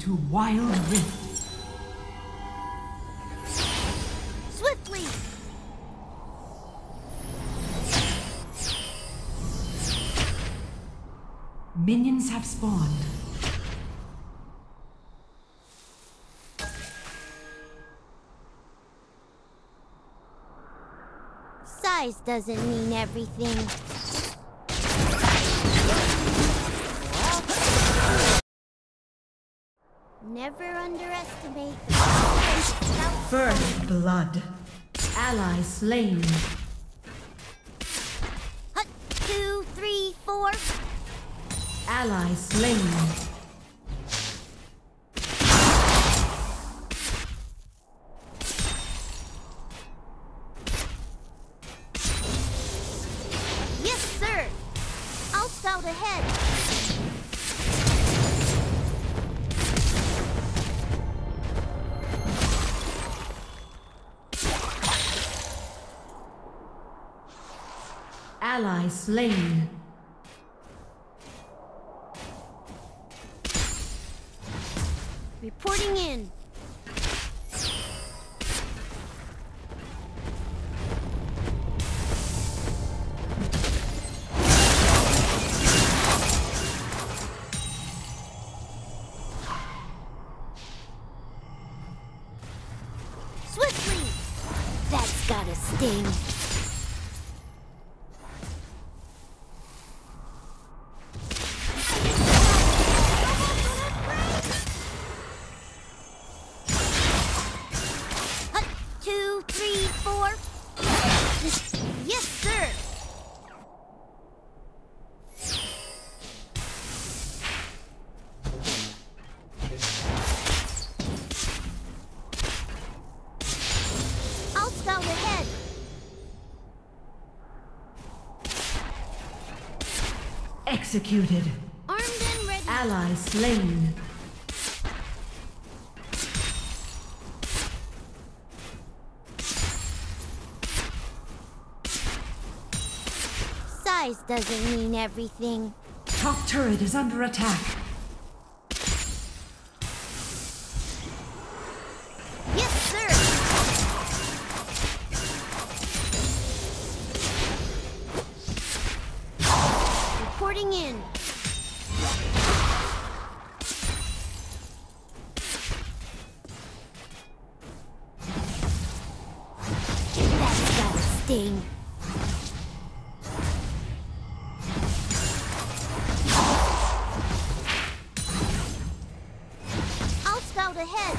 to Wild Rift. Swiftly! Minions have spawned. Size doesn't mean everything. Never underestimate the First blood. Ally slain. Hut, two, three, four. Ally slain. Ally slain. Reporting in. Executed. Armed and ready. Ally slain. Size doesn't mean everything. Top turret is under attack. Gotta. I'll scout ahead.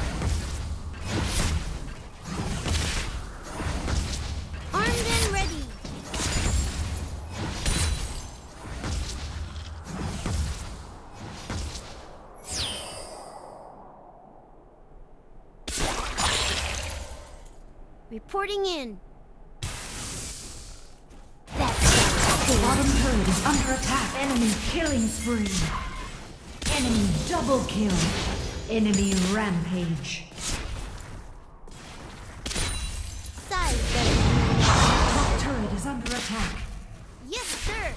Armed and ready. Reporting in. Bottom turret is under attack. Enemy killing spree. Enemy double kill. Enemy rampage. doesn't Top turret is under attack. Yes, sir.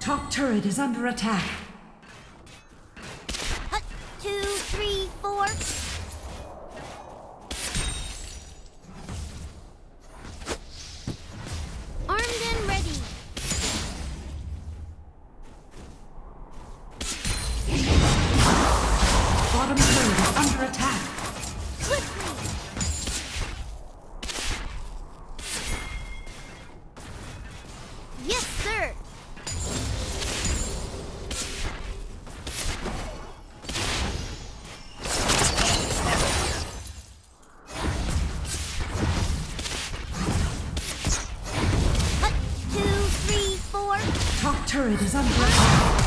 Top turret is under attack. Turret is under attack.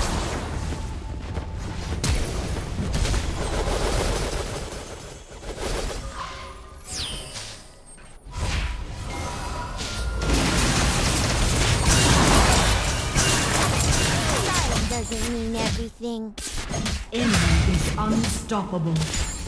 Doesn't mean everything. Enemy is unstoppable.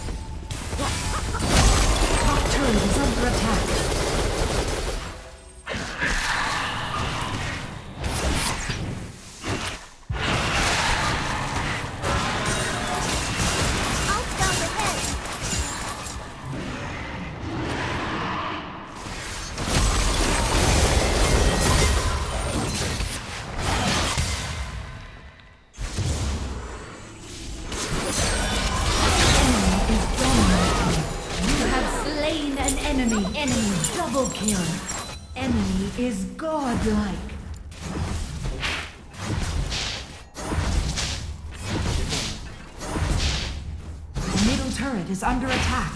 Kill. Enemy is godlike. Middle turret is under attack.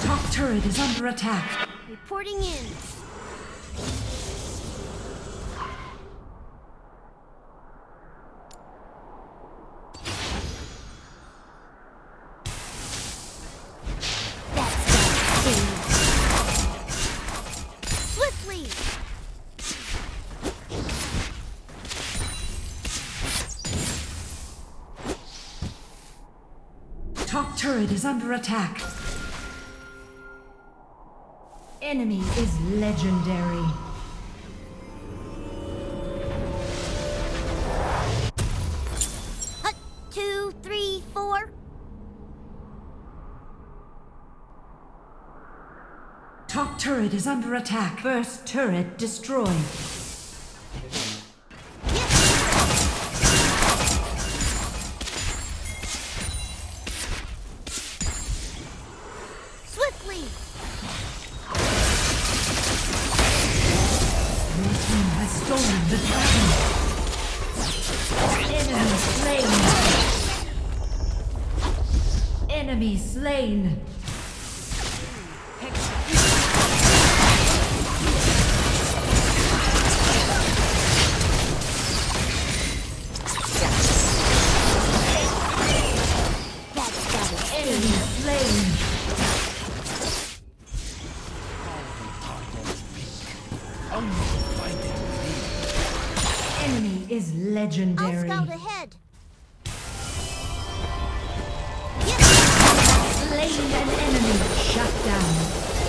Top turret is under attack. Reporting in. Is under attack. Enemy is legendary. Hut, two, three, four. Top turret is under attack. First turret destroyed. The dragon. Enemy slain. Enemy slain. Enemy is I'll scout ahead. Slain an enemy. Shut down.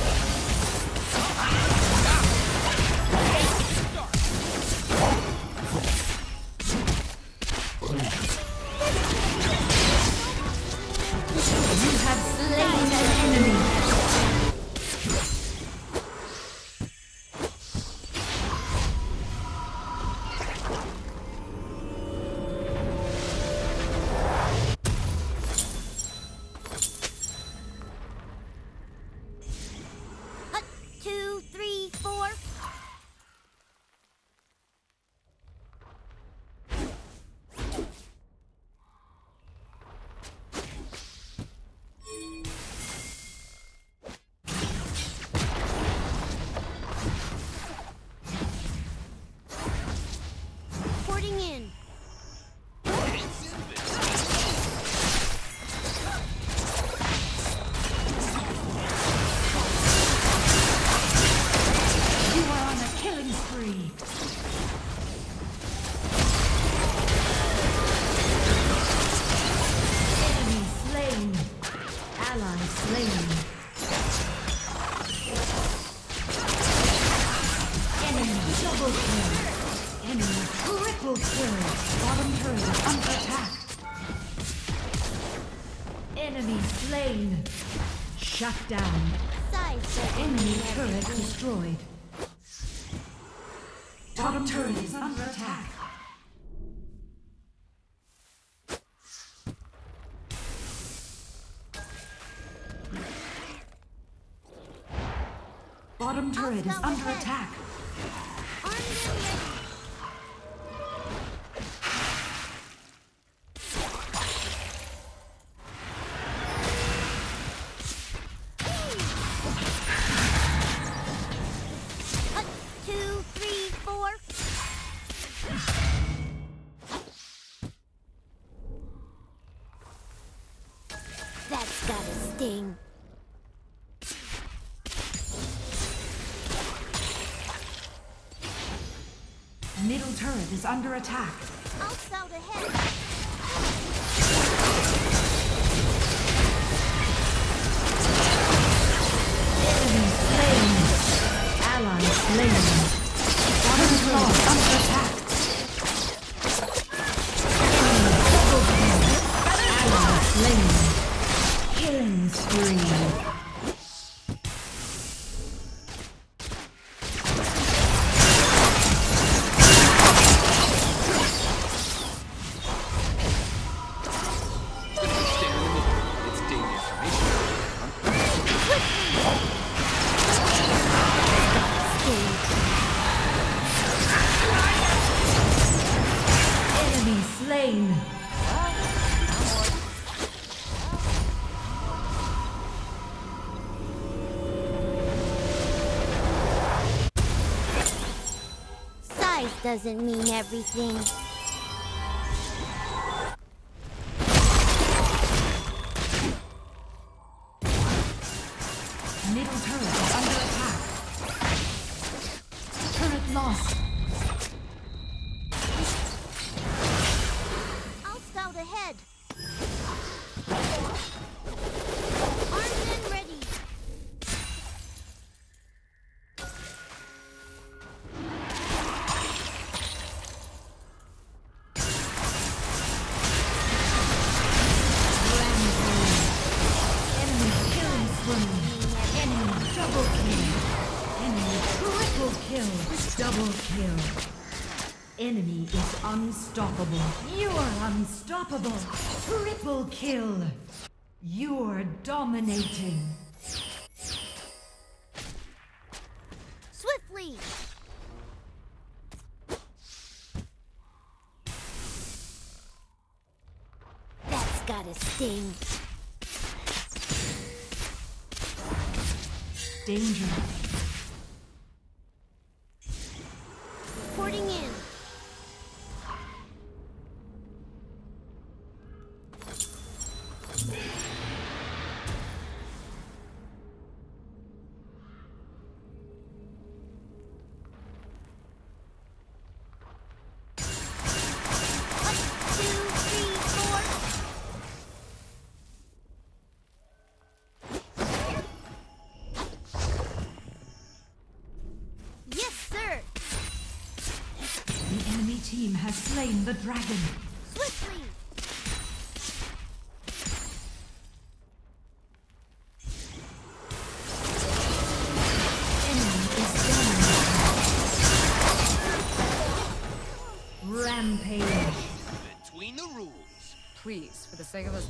Destroyed. Bottom turret is under attack. Bottom turret is under attack. Got. Middle turret is under attack. I'll scout ahead. Enemy slain. Ally slain. Bottom turret under attack. Spree. Doesn't mean everything. Enemy is unstoppable. You're unstoppable. Triple kill. You're dominating. Swiftly. That's gotta sting. Danger. Has slain the dragon. Swiftly. Enemy is dominating. Rampage. Between the rules. Please, for the sake of us.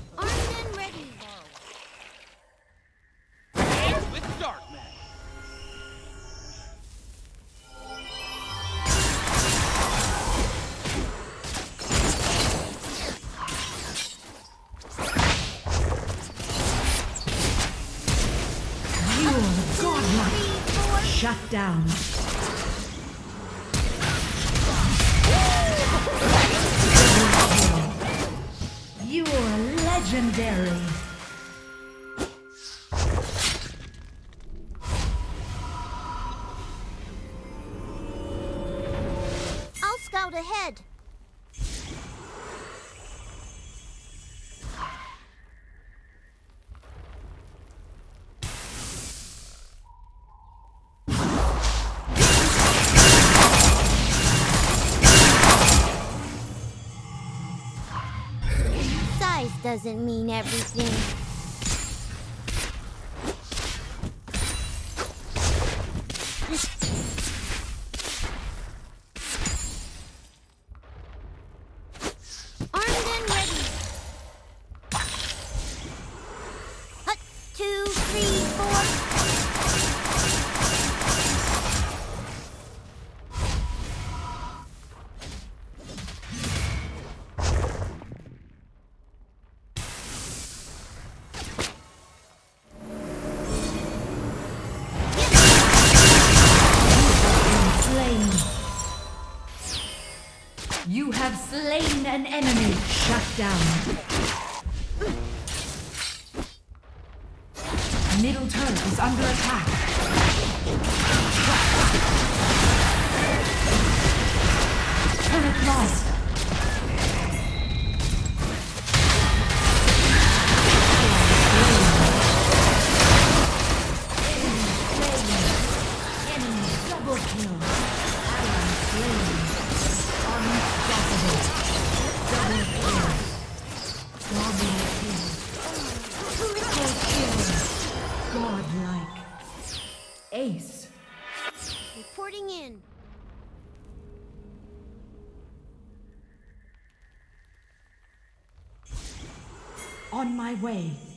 Down. You're legendary. I'll scout ahead. Doesn't mean everything. Armed and ready. Middle turret is under attack. Turret lost. On my way.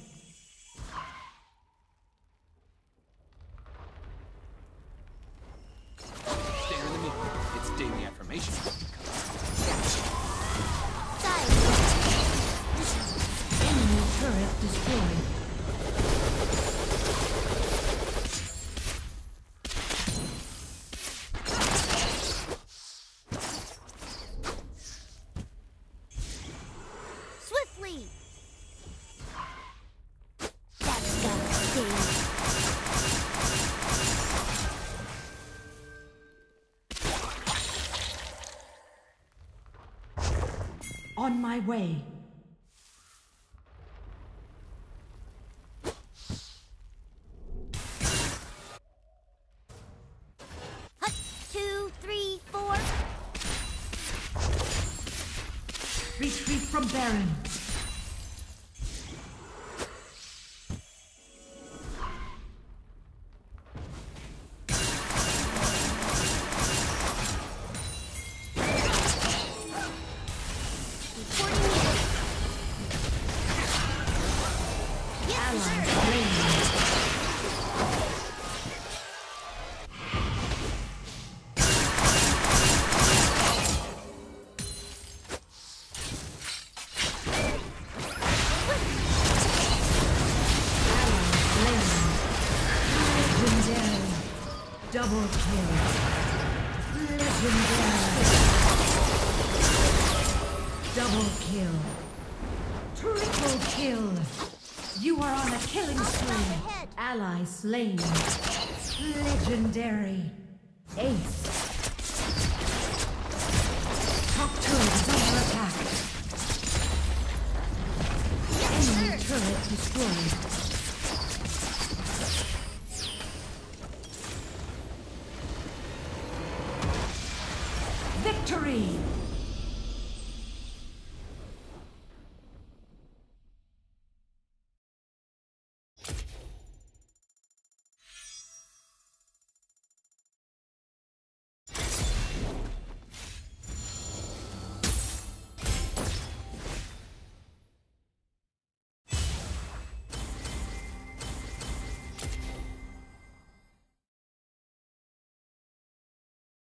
My way. Two, three, four. Retreat from Baron. Double kill. Triple kill. You are on a killing spree. Ally slain. Legendary. Ace. Top turret is under attack. Enemy turret destroyed. Victory!